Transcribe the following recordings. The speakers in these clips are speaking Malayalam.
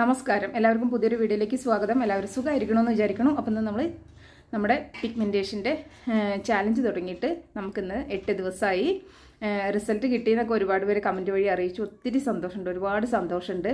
നമസ്കാരം. എല്ലാവർക്കും പുതിയൊരു വീഡിയോയിലേക്ക് സ്വാഗതം. എല്ലാവരും സുഖമായിരിക്കണമെന്ന് വിചാരിക്കണം. അപ്പം നമ്മൾ നമ്മുടെ പിഗ്മെന്റേഷന്റെ ചാലഞ്ച് തുടങ്ങിയിട്ട് നമുക്കിന്ന് എട്ട് ദിവസമായി റിസൾട്ട് കിട്ടിയെന്നൊക്കെ ഒരുപാട് പേര് കമന്റ് വഴി അറിയിച്ചു. ഒത്തിരി സന്തോഷമുണ്ട്. ഒരുപാട് സന്തോഷമുണ്ട്.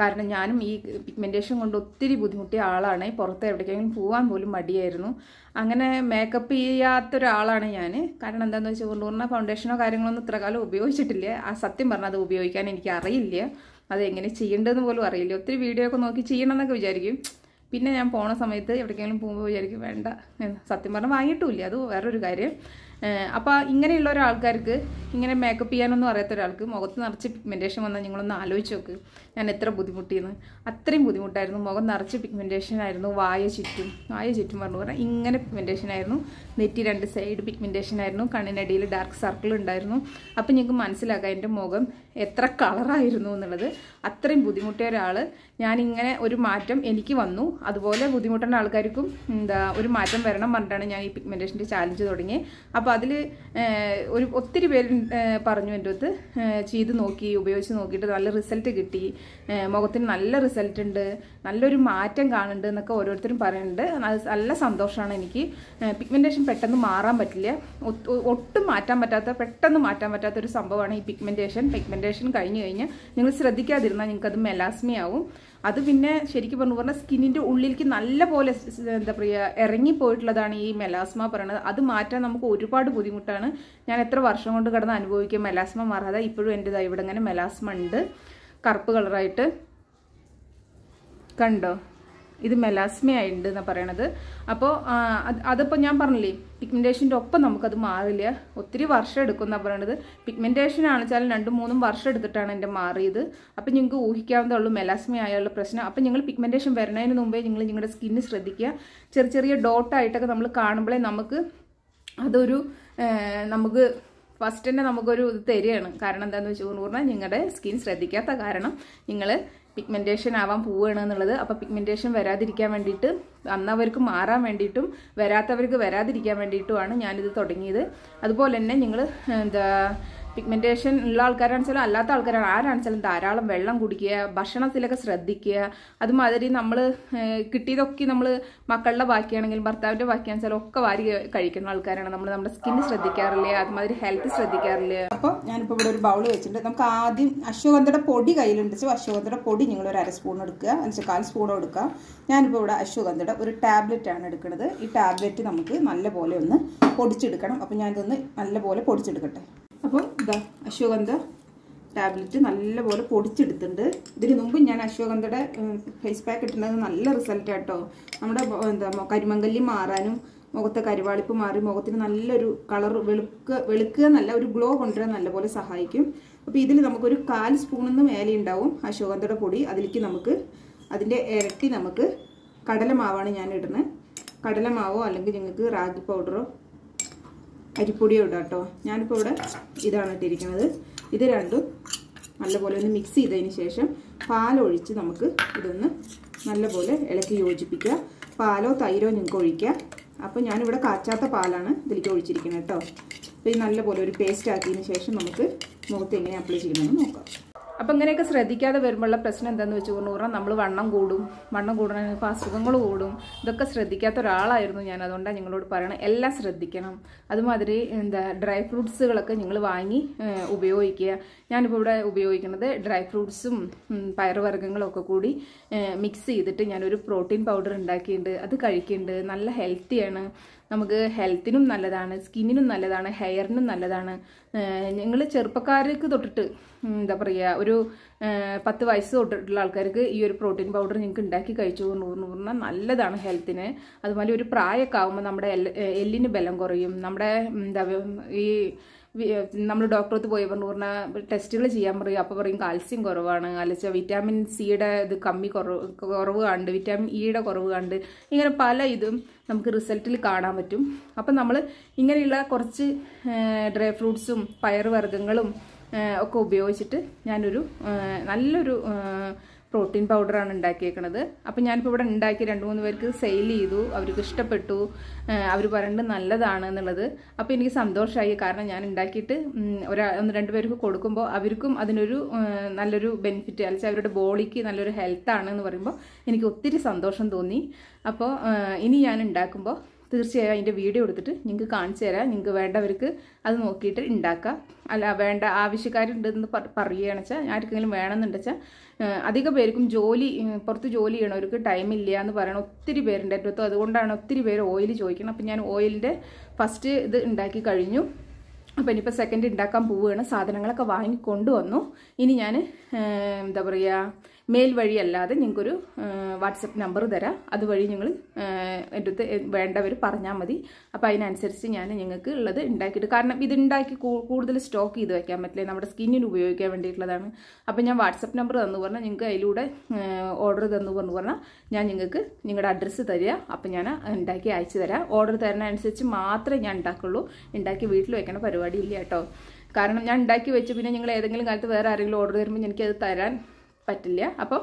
കാരണം ഞാനും ഈ പിഗ്മെന്റേഷൻ കൊണ്ട് ഒത്തിരി ബുദ്ധിമുട്ടിയ ആളാണ്. പുറത്ത് എവിടേക്കെങ്കിലും പോകാൻ പോലും മടിയായിരുന്നു. അങ്ങനെ മേക്കപ്പ് ചെയ്യാത്തൊരാളാണ് ഞാൻ കാരണം എന്താണെന്ന് വെച്ചാൽ കൊണ്ടുപോകുന്ന ഫൗണ്ടേഷനോ കാര്യങ്ങളൊന്നും ഇത്ര കാലം ഉപയോഗിച്ചിട്ടില്ല. ആ സത്യം പറഞ്ഞാൽ അത് ഉപയോഗിക്കാൻ എനിക്ക് അറിയില്ല അത് എങ്ങനെ ചെയ്യേണ്ടതെന്ന് പോലും അറിയില്ല. ഒത്തിരി വീഡിയോ ഒക്കെ നോക്കി ചെയ്യണം എന്നൊക്കെ വിചാരിക്കും. പിന്നെ ഞാൻ പോണ സമയത്ത് എവിടേക്കെങ്കിലും പോകുമ്പോൾ വിചാരിക്കും വേണ്ട. സത്യം പറഞ്ഞാൽ വാങ്ങിയിട്ടുമില്ല അത് വേറൊരു കാര്യം. അപ്പോൾ ഇങ്ങനെയുള്ള ഒരാൾക്കാർക്ക് ഇങ്ങനെ മേക്കപ്പ് ചെയ്യാനൊന്നും അറിയാത്ത ഒരാൾക്ക് മുഖത്ത് നിറച്ച് പിഗ്മെന്റേഷൻ വന്നാൽ നിങ്ങളൊന്ന് ആലോചിച്ച് നോക്ക്. ഞാൻ എത്ര ബുദ്ധിമുട്ടിയെന്ന്. അത്രയും ബുദ്ധിമുട്ടായിരുന്നു. മുഖം നിറച്ച് പിഗ്മെന്റേഷൻ ആയിരുന്നു. വായ ചുറ്റും. വായ ചുറ്റും പറഞ്ഞു. പറഞ്ഞാൽ ഇങ്ങനെ പിഗ്മെന്റേഷൻ ആയിരുന്നു. നെറ്റി രണ്ട് സൈഡ് പിഗ്മെന്റേഷൻ ആയിരുന്നു. കണ്ണിനടിയിൽ ഡാർക്ക് സർക്കിൾ ഉണ്ടായിരുന്നു. അപ്പോൾ നിങ്ങൾക്ക് മനസ്സിലാക്കാം എന്റെ മുഖം എത്ര കളറായിരുന്നു എന്നുള്ളത്. അത്രയും ബുദ്ധിമുട്ടിയ ഒരാൾ ഞാനിങ്ങനെ ഒരു മാറ്റം എനിക്ക് വന്നു. അതുപോലെ ബുദ്ധിമുട്ടുന്ന ആൾക്കാർക്കും എന്താ ഒരു മാറ്റം വരണം പറഞ്ഞിട്ടാണ് ഞാൻ ഈ പിഗ്മെന്റേഷന്റെ ചാലഞ്ച് തുടങ്ങി അപ്പോൾ അതിൽ ഒരു ഒത്തിരി പേര് പറഞ്ഞു എന്റെ അടുത്ത്. ചെയ്ത് നോക്കി ഉപയോഗിച്ച് നോക്കിയിട്ട് നല്ല റിസൾട്ട് കിട്ടി. മുഖത്തിന് നല്ല റിസൾട്ട് ഉണ്ട്. നല്ലൊരു മാറ്റം കാണുന്നുണ്ട് എന്നൊക്കെ ഓരോരുത്തരും പറയുന്നുണ്ട്. നല്ല സന്തോഷമാണ് എനിക്ക്. പിഗ്മെന്റേഷൻ പെട്ടെന്ന് മാറാൻ പറ്റില്ല. ഒട്ടും മാറ്റാൻ പറ്റാത്ത പെട്ടെന്ന് മാറ്റാൻ പറ്റാത്ത ഒരു സംഭവമാണ് ഈ പിഗ്മെന്റേഷൻ പിഗ്മെന്റേഷൻ കഴിഞ്ഞ് കഴിഞ്ഞാൽ നിങ്ങൾ ശ്രദ്ധിക്കാതിരുന്നാൽ നിങ്ങൾക്കത് മെലാസ്മയാവും അത് പിന്നെ ശരിക്കും പറഞ്ഞു പറഞ്ഞാൽ സ്കിന്നിന്റെ ഉള്ളിലേക്ക് നല്ല പോലെ എന്താ പറയുക ഇറങ്ങിപ്പോയിട്ടുള്ളതാണ് ഈ മെലാസ്മ പറയുന്നത് അത് മാറ്റാൻ നമുക്ക് ഒരുപാട് ബുദ്ധിമുട്ടാണ്. ഞാൻ എത്ര വർഷം കൊണ്ട് കിടന്ന് അനുഭവിക്കുക മെലാസ്മ മാറാതെ. ഇപ്പോഴും എന്റെ ഇവിടെ ഇങ്ങനെ മെലാസ്മ ഉണ്ട്. കറുപ്പ് കളറായിട്ട്. കണ്ടോ? ഇത് മെലാസ്മയായിട്ടുണ്ട് എന്നാണ് പറയണത് അപ്പോൾ അതിപ്പോൾ ഞാൻ പറഞ്ഞില്ലേ പിഗ്മെന്റേഷന്റെ ഒപ്പം നമുക്കത് മാറില്ല. ഒത്തിരി വർഷം എടുക്കും എന്നാണ് പറയണത്. പിഗ്മെന്റേഷൻ ആണെച്ചാലും രണ്ടും മൂന്നും വർഷം എടുത്തിട്ടാണ് എന്റെ മാറിയത്. അപ്പം നിങ്ങൾക്ക് ഊഹിക്കാവുന്നതേ ഉള്ളൂ മെലാസ്മ ആയുള്ള പ്രശ്നം. അപ്പം നിങ്ങൾ പിഗ്മെന്റേഷൻ വരുന്നതിന് മുമ്പേ നിങ്ങൾ നിങ്ങളുടെ സ്കിന്ന് ശ്രദ്ധിക്കുക. ചെറിയ ചെറിയ ഡോട്ടായിട്ടൊക്കെ നമ്മൾ കാണുമ്പോഴേ നമുക്ക് അതൊരു നമുക്ക് ഫസ്റ്റ് തന്നെ നമുക്കൊരു ഇത് തരികയാണ്. കാരണം എന്താണെന്ന് വെച്ച് പറഞ്ഞാൽ നിങ്ങളുടെ സ്കിൻ ശ്രദ്ധിക്കാത്ത കാരണം നിങ്ങൾ പിഗ്മെന്റേഷൻ ആവാൻ പോവുകയാണ് എന്നുള്ളത്. അപ്പോൾ പിഗ്മെന്റേഷൻ വരാതിരിക്കാൻ വേണ്ടിയിട്ട് വന്നവർക്ക് മാറാൻ വേണ്ടിയിട്ടും വരാത്തവർക്ക് വരാതിരിക്കാൻ വേണ്ടിയിട്ടുമാണ് ഞാനിത് തുടങ്ങിയത്. അതുപോലെ തന്നെ നിങ്ങൾ എന്താ പിഗ്മെന്റേഷൻ ഉള്ള ആൾക്കാരാണെച്ചാലും അല്ലാത്ത ആൾക്കാരാണ്. ആരാണെച്ചാലും ധാരാളം വെള്ളം കുടിക്കുക ഭക്ഷണത്തിലൊക്കെ ശ്രദ്ധിക്കുക. അതുമാതിരി നമ്മൾ കിട്ടിയതൊക്കെ നമ്മൾ മക്കളുടെ ബാക്കിയാണെങ്കിലും ഭർത്താവിന്റെ ബാക്കിയാണെച്ചാലും ഒക്കെ വാരി കഴിക്കുന്ന ആൾക്കാരാണ്. നമ്മൾ നമ്മുടെ സ്കിന്ന് ശ്രദ്ധിക്കാറില്ല? അതുമാതിരി ഹെൽത്ത് ശ്രദ്ധിക്കാറില്ല? അപ്പോൾ ഞാനിപ്പോൾ ഇവിടെ ഒരു ബൗൾ വെച്ചിട്ടുണ്ട്. നമുക്ക് ആദ്യം അശ്വഗന്ധയുടെ പൊടി കയ്യിലുണ്ട്. വെച്ചാൽ അശ്വഗന്ധയുടെ പൊടി നിങ്ങൾ ഒരു അര സ്പൂൺ എടുക്കുക. എന്നുവെച്ചാൽ കാൽ സ്പൂണോ എടുക്കുക. ഞാനിപ്പോൾ ഇവിടെ അശ്വഗന്ധയുടെ ഒരു ടാബ്ലറ്റ് ആണ് എടുക്കുന്നത്. ഈ ടാബ്ലറ്റ് നമുക്ക് നല്ലപോലെ ഒന്ന് പൊടിച്ചെടുക്കണം. അപ്പോൾ ഞാനിതൊന്ന് നല്ലപോലെ പൊടിച്ചെടുക്കട്ടെ. അപ്പോൾ ഇതാ അശ്വഗന്ധ ടാബ്ലറ്റ് നല്ലപോലെ പൊടിച്ചെടുത്തിട്ടുണ്ട്. ഇതിന് മുമ്പ് ഞാൻ അശ്വഗന്ധയുടെ ഫേസ് പാക്ക് ഇട്ടിട്ടുണ്ടെങ്കിൽ നല്ല റിസൾട്ട് കേട്ടോ നമ്മുടെ എന്താ കരിമങ്കല്ലി മാറാനും മുഖത്തെ കരിവാളിപ്പ് മാറി മുഖത്തിന് നല്ലൊരു കളർ വെളുക്കുക വെളുക്കുക നല്ല ഒരു ഗ്ലോ കൊണ്ടുവരാൻ നല്ലപോലെ സഹായിക്കും. അപ്പോൾ ഇതിൽ നമുക്കൊരു കാൽ സ്പൂണിന്ന് മേലെ ഉണ്ടാവും അശ്വഗന്ധയുടെ പൊടി. അതിലേക്ക് നമുക്ക് അതിന്റെ ഇരട്ടി നമുക്ക് കടലമാവാണ് ഞാൻ ഇടുന്നത്. കടലമാവോ അല്ലെങ്കിൽ നിങ്ങൾക്ക് റാഗി പൗഡറോ അരിപ്പൊടിയോ ഇടാം കേട്ടോ ഞാനിപ്പോൾ ഇവിടെ ഇതാണ് ഇട്ടിരിക്കുന്നത്. ഇത് രണ്ടും നല്ലപോലെ ഒന്ന് മിക്സ് ചെയ്തതിന് ശേഷം പാലൊഴിച്ച് നമുക്ക് ഇതൊന്ന് നല്ലപോലെ ഇളക്കി യോജിപ്പിക്കുക. പാലോ തൈരോ നിങ്ങൾക്ക് ഒഴിക്കുക അപ്പോൾ ഞാനിവിടെ കാച്ചാത്ത പാലാണ് ഇതിലേക്ക് ഒഴിച്ചിരിക്കുന്നത് കേട്ടോ. അപ്പോൾ ഇത് നല്ലപോലെ ഒരു പേസ്റ്റ് ആക്കിയതിന് ശേഷം നമുക്ക് മുഖത്ത് എങ്ങനെ അപ്ലൈ ചെയ്യണമെന്ന് നോക്കാം. അപ്പം ഇങ്ങനെയൊക്കെ ശ്രദ്ധിക്കാതെ വരുമ്പോഴുള്ള പ്രശ്നം എന്താണെന്ന് വെച്ച് പറഞ്ഞാൽ നമ്മൾ വണ്ണം കൂടും. വണ്ണം കൂടുന്നതിനിപ്പോൾ അസുഖങ്ങൾ കൂടും. ഇതൊക്കെ ശ്രദ്ധിക്കാത്ത ഒരാളായിരുന്നു ഞാൻ. അതുകൊണ്ടാണ് നിങ്ങളോട് പറയണം എല്ലാം ശ്രദ്ധിക്കണം. അതുമാതിരി എന്താ ഡ്രൈ ഫ്രൂട്ട്സുകളൊക്കെ നിങ്ങൾ വാങ്ങി ഉപയോഗിക്കുക. ഞാനിപ്പോൾ ഇവിടെ ഉപയോഗിക്കുന്നത് ഡ്രൈ ഫ്രൂട്ട്സും പയറുവർഗങ്ങളും ഒക്കെ കൂടി മിക്സ് ചെയ്തിട്ട് ഞാനൊരു പ്രോട്ടീൻ പൗഡർ ഉണ്ടാക്കിയിട്ടുണ്ട്. അത് കഴിക്കുന്നുണ്ട്. നല്ല ഹെൽത്തിയാണ്. നമുക്ക് ഹെൽത്തിനും നല്ലതാണ് സ്കിന്നിനും നല്ലതാണ് ഹെയറിനും നല്ലതാണ്. ഞങ്ങൾ ചെറുപ്പക്കാർക്ക് തൊട്ടിട്ട് എന്താ പറയുക ഒരു പത്ത് വയസ്സ് തൊട്ടിട്ടുള്ള ആൾക്കാർക്ക് ഈ ഒരു പ്രോട്ടീൻ പൗഡർ നിങ്ങൾക്ക് ഉണ്ടാക്കി കഴിച്ചു എന്ന് പറഞ്ഞാൽ നല്ലതാണ് ഹെൽത്തിന് അതുപോലെ ഒരു പ്രായമൊക്കെ ആകുമ്പോൾ നമ്മുടെ എല്ലിന് ബലം കുറയും. നമ്മുടെ എന്താ ഈ നമ്മൾ ഡോക്ടറത്ത് പോയി പറഞ്ഞു പറഞ്ഞാൽ ടെസ്റ്റുകൾ ചെയ്യാൻ പറയും. അപ്പോൾ പറയും കാൽസ്യം കുറവാണ്. അല്ലച്ച വിറ്റാമിൻ സിയുടെ ഇത് കമ്മി കുറവ് കുറവ് കണ്ട് വിറ്റാമിൻ ഇയുടെ കുറവ് കണ്ട് ഇങ്ങനെ പല ഇതും നമുക്ക് റിസൾട്ടിൽ കാണാൻ പറ്റും. അപ്പം നമ്മൾ ഇങ്ങനെയുള്ള കുറച്ച് ഡ്രൈ ഫ്രൂട്ട്സും പയർ വർഗങ്ങളും ഒക്കെ ഉപയോഗിച്ചിട്ട് ഞാനൊരു നല്ലൊരു പ്രോട്ടീൻ പൗഡറാണ് ഉണ്ടാക്കിയേക്കണത്. അപ്പം ഞാനിപ്പോൾ ഇവിടെ ഉണ്ടാക്കി രണ്ട് മൂന്ന് പേർക്ക് സെയിൽ ചെയ്തു അവർക്ക് ഇഷ്ടപ്പെട്ടു അവർ പറയുന്നത് നല്ലതാണ് എന്നുള്ളത്. അപ്പോൾ എനിക്ക് സന്തോഷമായി കാരണം ഞാൻ ഉണ്ടാക്കിയിട്ട് ഒരാ ഒന്ന് രണ്ട് പേർക്ക് കൊടുക്കുമ്പോൾ അവർക്കും അതിനൊരു നല്ലൊരു ബെനിഫിറ്റ് അല്ലെങ്കിൽ അവരുടെ ബോഡിക്ക് നല്ലൊരു ഹെൽത്താണ് എന്ന് പറയുമ്പോൾ എനിക്ക് ഒത്തിരി സന്തോഷം തോന്നി. അപ്പോൾ ഇനി ഞാൻ ഉണ്ടാക്കുമ്പോൾ തീർച്ചയായും അതിന്റെ വീഡിയോ എടുത്തിട്ട് നിങ്ങൾക്ക് കാണിച്ചു തരാം. നിങ്ങൾക്ക് വേണ്ടവർക്ക് അത് നോക്കിയിട്ട് ഉണ്ടാക്കാം. അല്ല വേണ്ട ആവശ്യക്കാരുണ്ടെന്ന് പറ- പറയുകയാണെന്ന് വെച്ചാൽ ആർക്കെങ്കിലും വേണമെന്നുണ്ട് വെച്ചാൽ അധിക പേർക്കും ജോലി പുറത്ത് ജോലി ചെയ്യണവർക്ക് ടൈമില്ല എന്ന് പറയണ ഒത്തിരി പേരുണ്ട് എന്റെ അടുത്ത്. അതുകൊണ്ടാണ് ഒത്തിരി പേര് ഓയിൽ ചോദിക്കണം അപ്പം ഞാൻ ഓയിലിന്റെ ഫസ്റ്റ് ഇത് ഉണ്ടാക്കി കഴിഞ്ഞു. അപ്പോൾ ഇനിയിപ്പോൾ സെക്കൻഡ് ഉണ്ടാക്കാൻ പോവുകയാണ് സാധനങ്ങളൊക്കെ വാങ്ങി കൊണ്ടുവന്നു ഇനി ഞാൻ എന്താ പറയുക മെയിൽ വഴി അല്ലാതെ നിങ്ങൾക്കൊരു വാട്സപ്പ് നമ്പർ തരാം. അതുവഴി നിങ്ങൾ എന്റെ അടുത്ത് വേണ്ടവർ പറഞ്ഞാൽ മതി. അപ്പോൾ അതിനനുസരിച്ച് ഞാൻ നിങ്ങൾക്ക് ഉള്ളത് ഉണ്ടാക്കിയിട്ട് കാരണം ഇത് ഉണ്ടാക്കി കൂടുതൽ സ്റ്റോക്ക് ചെയ്ത് വയ്ക്കാൻ പറ്റില്ല. നമ്മുടെ സ്കിന്നിന് ഉപയോഗിക്കാൻ വേണ്ടിയിട്ടുള്ളതാണ്. അപ്പോൾ ഞാൻ വാട്സപ്പ് നമ്പർ തന്നു പറഞ്ഞാൽ നിങ്ങൾക്ക് അതിലൂടെ ഓർഡർ തന്നു പറഞ്ഞു പറഞ്ഞാൽ ഞാൻ നിങ്ങൾക്ക് നിങ്ങളുടെ അഡ്രസ്സ് തരിക. അപ്പോൾ ഞാൻ ഉണ്ടാക്കി അയച്ചു തരാം. ഓർഡർ തരുന്നതനുസരിച്ച് മാത്രമേ ഞാൻ ഉണ്ടാക്കുള്ളൂ ഉണ്ടാക്കി വീട്ടിൽ വയ്ക്കണ പരിപാടി ഇല്ല കേട്ടോ. കാരണം ഞാൻ ഉണ്ടാക്കി വെച്ച് പിന്നെ നിങ്ങൾ ഏതെങ്കിലും കാലത്ത് വേറെ ആരെങ്കിലും ഓർഡർ തരുമ്പോൾ എനിക്കത് തരാൻ പറ്റില്ല. അപ്പോൾ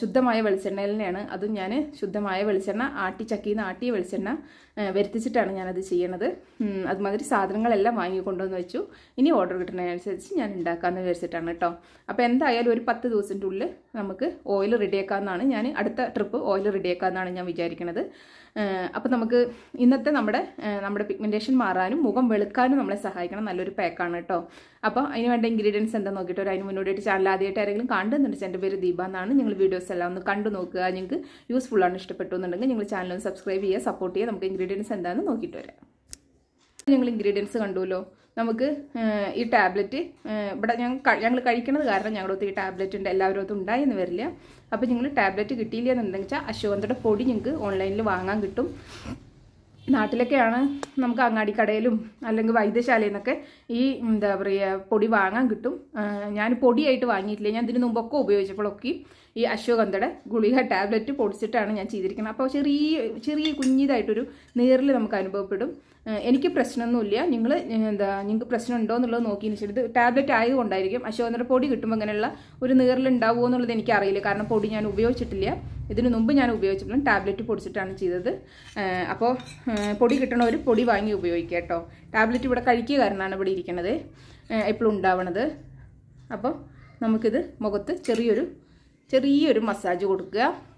ശുദ്ധമായ വെളിച്ചെണ്ണയിൽ തന്നെയാണ് അതും ഞാൻ ശുദ്ധമായ വെളിച്ചെണ്ണ ആട്ടി ചക്കിയിൽ ആട്ടിയ വെളിച്ചെണ്ണ വരുത്തിച്ചിട്ടാണ് ഞാനത് ചെയ്യണത്. അതുമാതിരി സാധനങ്ങളെല്ലാം വാങ്ങി കൊണ്ടുവന്ന് വെച്ചു. ഇനി ഓർഡർ കിട്ടുന്നതിനനുസരിച്ച് ഞാൻ ഉണ്ടാക്കാമെന്ന് വിചാരിച്ചിട്ടാണ് കേട്ടോ. അപ്പോൾ എന്തായാലും ഒരു പത്ത് ദിവസത്തിന്റെ ഉള്ളിൽ നമുക്ക് ഓയിൽ റെഡിയാക്കാമെന്നാണ് ഞാൻ അടുത്ത ട്രിപ്പ് ഓയിൽ റെഡിയാക്കാമെന്നാണ് ഞാൻ വിചാരിക്കുന്നത് അപ്പോൾ നമുക്ക് ഇന്നത്തെ നമ്മുടെ നമ്മുടെ പിഗ്മെന്റേഷൻ മാറാനും മുഖം വെളുക്കാനും നമ്മളെ സഹായിക്കണം നല്ലൊരു പാക്കാണ് കേട്ടോ. അപ്പോൾ അതിന് വേണ്ട ഇൻഗ്രീഡിയൻസ് എന്താ നോക്കിയിട്ട് ഒരു അതിന് മുന്നോടിയായിട്ട് ചാനൽ ആദ്യമായിട്ട് ആരെങ്കിലും കണ്ടുന്നുണ്ടെങ്കിൽ എന്റെ പേര് ദീപ എന്നാണ്. നിങ്ങൾ വീഡിയോസ് എല്ലാം ഒന്ന് കണ്ടു നോക്കുക. നിങ്ങൾക്ക് യൂസ്ഫുൾ ആണ് ഇഷ്ടപ്പെട്ടു എന്നുണ്ടെങ്കിൽ നിങ്ങൾ ചാനൽ ഒന്ന് സബ്സ്ക്രൈബ് ചെയ്യുക സപ്പോർട്ട് ചെയ്യുക. നമുക്ക് ഇൻഗ്രീഡിയൻസ് എന്താണെന്ന് നോക്കിയിട്ട് വരാം. നിങ്ങൾ ഇൻഗ്രീഡിയൻസ് കണ്ടുല്ലോ. നമുക്ക് ഈ ടാബ്ലറ്റ് ഇവിടെ ഞങ്ങൾ ഞങ്ങൾ കഴിക്കുന്നത് കാരണം ഞങ്ങളുടെ ഈ ടാബ്ലറ്റ് ഉണ്ട്. എല്ലാവരും അത് ഉണ്ടായെന്ന് വരില്ല. അപ്പോൾ നിങ്ങൾ ടാബ്ലറ്റ് കിട്ടിയില്ല എന്നുണ്ടെങ്കിൽ അശ്വഗന്ധയുടെ പൊടി നിങ്ങൾക്ക് ഓൺലൈനിൽ വാങ്ങാൻ കിട്ടും. നാട്ടിലൊക്കെയാണ് നമുക്ക് അങ്ങാടിക്കടയിലും അല്ലെങ്കിൽ വൈദ്യശാലയിൽ നിന്നൊക്കെ ഈ എന്താ പറയുക പൊടി വാങ്ങാൻ കിട്ടും. ഞാൻ പൊടിയായിട്ട് വാങ്ങിയിട്ടില്ല. ഞാൻ ഇതിന് മുമ്പൊക്കെ ഉപയോഗിച്ചപ്പോഴൊക്കെ ഈ അശ്വഗന്ധയുടെ ഗുളിക ടാബ്ലറ്റ് പൊടിച്ചിട്ടാണ് ഞാൻ ചെയ്തിരിക്കുന്നത്. അപ്പോൾ ചെറിയ ചെറിയ കുഞ്ഞിതായിട്ടൊരു നീറിൽ നമുക്ക് അനുഭവപ്പെടും. എനിക്ക് പ്രശ്നമൊന്നുമില്ല. നിങ്ങൾ എന്താ നിങ്ങൾക്ക് പ്രശ്നം ഉണ്ടോ എന്നുള്ളത് നോക്കിയതിന് ശേഷം ഇത് ടാബ്ലറ്റ് ആയതുകൊണ്ടായിരിക്കും അശ്വഗന്ധയുടെ പൊടി കിട്ടുമ്പോൾ അങ്ങനെയുള്ള ഒരു നീറിൽ ഉണ്ടാവുമോ എന്നുള്ളത് എനിക്കറിയില്ല കാരണം പൊടി ഞാൻ ഉപയോഗിച്ചിട്ടില്ല. ഇതിനു മുമ്പ് ഞാൻ ഉപയോഗിച്ചിട്ടുള്ള ടാബ്ലറ്റ് പൊടിച്ചിട്ടാണ് ചെയ്തത്. അപ്പോൾ പൊടി കിട്ടണവർ പൊടി വാങ്ങി ഉപയോഗിക്കുക കേട്ടോ. ടാബ്ലറ്റ് ഇവിടെ കഴിക്കുക കാരണമാണ് ഇവിടെ ഇരിക്കുന്നത് എപ്പോഴും ഉണ്ടാവണത്. അപ്പോൾ നമുക്കിത് മുഖത്ത് ചെറിയൊരു ചെറിയൊരു മസാജ് കൊടുക്കുക.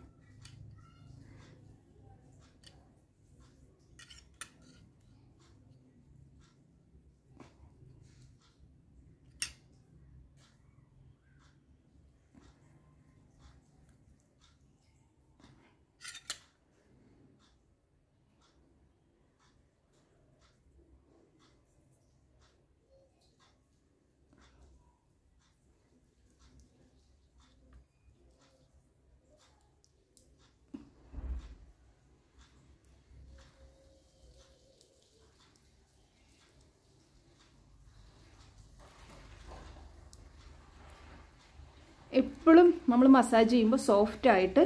എപ്പോഴും നമ്മൾ മസാജ് ചെയ്യുമ്പോൾ സോഫ്റ്റ് ആയിട്ട്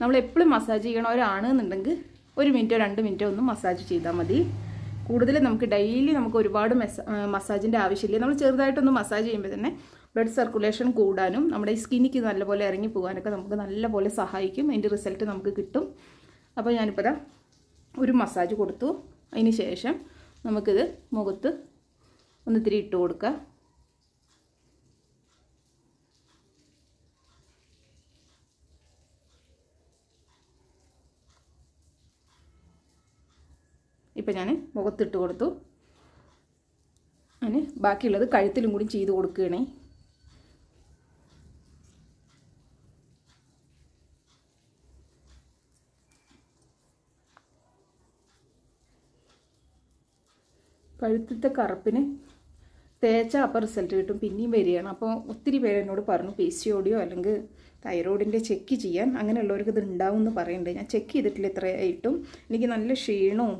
നമ്മൾ എപ്പോഴും മസാജ് ചെയ്യണവരാണെന്നുണ്ടെങ്കിൽ ഒരു മിനിറ്റോ രണ്ട് മിനിറ്റോ ഒന്ന് മസാജ് ചെയ്താൽ മതി. കൂടുതൽ നമുക്ക് ഡെയിലി നമുക്ക് ഒരുപാട് മസാജിന്റെ ആവശ്യമില്ല. നമ്മൾ ചെറുതായിട്ടൊന്ന് മസാജ് ചെയ്യുമ്പോൾ തന്നെ ബ്ലഡ് സർക്കുലേഷൻ കൂടാനും നമ്മുടെ ഈ സ്കിന്നിക്ക് നല്ലപോലെ ഇറങ്ങി പോകാനൊക്കെ നമുക്ക് നല്ലപോലെ സഹായിക്കും. അതിന്റെ റിസൾട്ട് നമുക്ക് കിട്ടും. അപ്പോൾ ഞാനിപ്പോൾ ഒരു മസാജ് കൊടുത്തു. അതിന് ശേഷം നമുക്കിത് മുഖത്ത് ഒന്ന് ഇത്തിരി ഇട്ട് കൊടുക്കുക. ഇപ്പം ഞാൻ മുഖത്തിട്ട് കൊടുത്തു. അതിന് ബാക്കിയുള്ളത് കഴുത്തിലും കൂടി ചെയ്ത് കൊടുക്കുകയാണേ. കഴുത്തത്തെ കറുപ്പിന് തേച്ച അപ്പം റിസൾട്ട് കിട്ടും. പിന്നെയും വരികയാണ്. അപ്പോൾ ഒത്തിരി പേര് എന്നോട് പറഞ്ഞു പി സി ഓടിയോ അല്ലെങ്കിൽ തൈറോയിഡിന്റെ ചെക്ക് ചെയ്യാൻ അങ്ങനെയുള്ളവർക്ക് ഇത് ഉണ്ടാവും എന്ന് പറയുന്നുണ്ട് ഞാൻ ചെക്ക് ചെയ്തിട്ടില്ല ഇത്രയായിട്ടും. എനിക്ക് നല്ല ക്ഷീണവും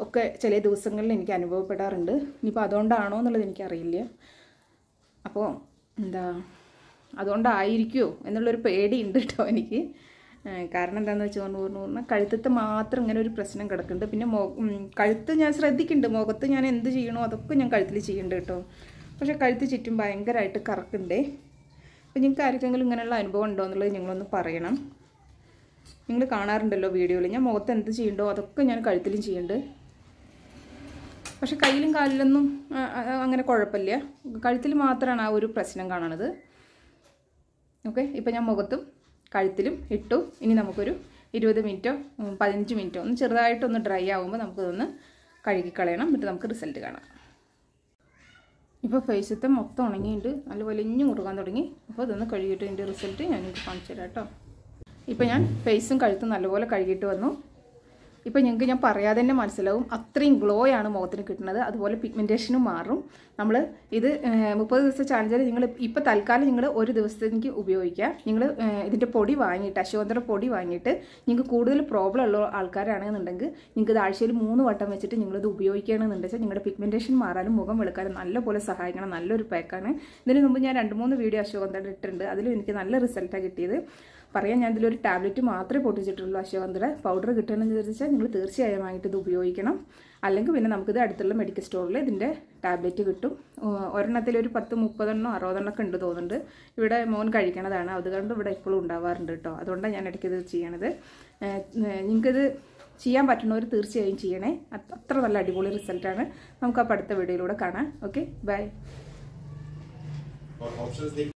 ഒക്കെ ചില ദിവസങ്ങളിൽ എനിക്ക് അനുഭവപ്പെടാറുണ്ട്. ഇനിയിപ്പോൾ അതുകൊണ്ടാണോ എന്നുള്ളത് എനിക്കറിയില്ല. അപ്പോൾ എന്താ അതുകൊണ്ടായിരിക്കുമോ എന്നുള്ളൊരു പേടിയുണ്ട് കേട്ടോ എനിക്ക്. കാരണം എന്താണെന്ന് വെച്ചാൽ പറഞ്ഞു പറഞ്ഞു പറഞ്ഞാൽ കഴുത്തത്ത് മാത്രം ഇങ്ങനെ ഒരു പ്രശ്നം കിടക്കുന്നുണ്ട്. പിന്നെ മോ കഴുത്ത് ഞാൻ ശ്രദ്ധിക്കുന്നുണ്ട്. മുഖത്ത് ഞാൻ എന്ത് ചെയ്യണോ അതൊക്കെ ഞാൻ കഴുത്തിൽ ചെയ്യുന്നുണ്ട് കേട്ടോ. പക്ഷേ കഴുത്ത് ചുറ്റും ഭയങ്കരമായിട്ട് കറക്കുന്നുണ്ടേ. അപ്പോൾ നിങ്ങൾക്ക് ആർക്കെങ്കിലും ഇങ്ങനെയുള്ള അനുഭവം ഉണ്ടോ എന്നുള്ളത് നിങ്ങളൊന്ന് പറയണം. നിങ്ങൾ കാണാറുണ്ടല്ലോ വീഡിയോയിൽ. ഞാൻ മുഖത്ത് എന്ത് ചെയ്യണ്ടോ അതൊക്കെ ഞാൻ കഴുത്തിലും ചെയ്യുന്നുണ്ട്. പക്ഷെ കയ്യിലും കാലിലൊന്നും അങ്ങനെ കുഴപ്പമില്ല. കഴുത്തിൽ മാത്രമാണ് ആ ഒരു പ്രശ്നം കാണണത്. ഓക്കെ ഇപ്പം ഞാൻ മുഖത്തും കഴുത്തിലും ഇട്ടു. ഇനി നമുക്കൊരു ഇരുപത് മിനിറ്റോ പതിനഞ്ച് മിനിറ്റോ ഒന്ന് ചെറുതായിട്ടൊന്ന് ഡ്രൈ ആകുമ്പോൾ നമുക്കിതൊന്ന് കഴുകിക്കളയണം. എന്നിട്ട് നമുക്ക് റിസൾട്ട് കാണാം. ഇപ്പോൾ ഫേസത്തെ മൊത്തം ഉണങ്ങിയിട്ട് നല്ല വലിഞ്ഞു മുറുകാൻ തുടങ്ങി. അപ്പോൾ ഇതൊന്ന് കഴുകിയിട്ട് ഇതിന്റെ റിസൾട്ട് ഞാൻ കാണിച്ചു തരാം കേട്ടോ. ഇപ്പോൾ ഞാൻ ഫേസും കഴുത്തും നല്ലപോലെ കഴുകിയിട്ട് വന്നു. ഇപ്പോൾ ഞങ്ങൾക്ക് ഞാൻ പറയാതെ തന്നെ മനസ്സിലാവും. അത്രയും ഗ്ലോ ആണ് മുഖത്തിന് കിട്ടുന്നത്. അതുപോലെ പിഗ്മെന്റേഷനും മാറും. നമ്മൾ ഇത് മുപ്പത് ദിവസത്തെ ചാലഞ്ചിൽ നിങ്ങൾ ഇപ്പോൾ തൽക്കാലം നിങ്ങൾ ഒരു ദിവസത്തേക്ക് ഉപയോഗിക്കുക. നിങ്ങൾ ഇതിന്റെ പൊടി വാങ്ങിയിട്ട് അശ്വഗന്ധയുടെ പൊടി വാങ്ങിയിട്ട് നിങ്ങൾക്ക് കൂടുതൽ പ്രോബ്ലം ഉള്ള ആൾക്കാരാണെന്നുണ്ടെങ്കിൽ നിങ്ങൾക്ക് ഇത് ആഴ്ചയിൽ മൂന്ന് വട്ടം വെച്ചിട്ട് നിങ്ങളിത് ഉപയോഗിക്കുകയാണെന്നുണ്ടെങ്കിൽ നിങ്ങളുടെ പിഗ്മെന്റേഷൻ മാറാനും മുഖം വെളുക്കാനും നല്ലപോലെ സഹായിക്കണം. നല്ലൊരു പാക്കാണ് ഇതിന് മുമ്പ് ഞാൻ രണ്ട് മൂന്ന് വീഡിയോ അശ്വഗന്ധയുടെ ഇട്ടിട്ടുണ്ട്. അതിലും എനിക്ക് നല്ല റിസൾട്ടാണ് കിട്ടിയത്. പറയാം ഞാൻ ഇതിലൊരു ടാബ്ലറ്റ് മാത്രമേ പൊട്ടിച്ചിട്ടുള്ളൂ അശ്വഗന്ധയുടെ പൗഡർ കിട്ടണമെന്ന് വിചാരിച്ചാൽ നിങ്ങൾ തീർച്ചയായും വാങ്ങിയിട്ട് ഇത് ഉപയോഗിക്കണം. അല്ലെങ്കിൽ പിന്നെ നമുക്കിത് അടുത്തുള്ള മെഡിക്കൽ സ്റ്റോറിൽ ഇതിന്റെ ടാബ്ലറ്റ് കിട്ടും. ഒരെണ്ണത്തിൽ ഒരു പത്ത് മുപ്പതെണ്ണോ അറുപതെണ്ണോ ഒക്കെ ഉണ്ട് തോന്നുന്നുണ്ട്. ഇവിടെ മോൻ കഴിക്കണതാണ്. അതുകൊണ്ട് ഇവിടെ എപ്പോഴും ഉണ്ടാവാറുണ്ട് കേട്ടോ. അതുകൊണ്ടാണ് ഞാൻ ഇടയ്ക്ക് ഇത് ചെയ്യണത്. നിങ്ങൾക്കിത് ചെയ്യാൻ പറ്റുന്നവർ തീർച്ചയായും ചെയ്യണേ. അത്ര നല്ല അടിപൊളി റിസൾട്ടാണ് നമുക്ക് അപ്പോൾ അടുത്ത വീഡിയോയിലൂടെ കാണാം. Okay bye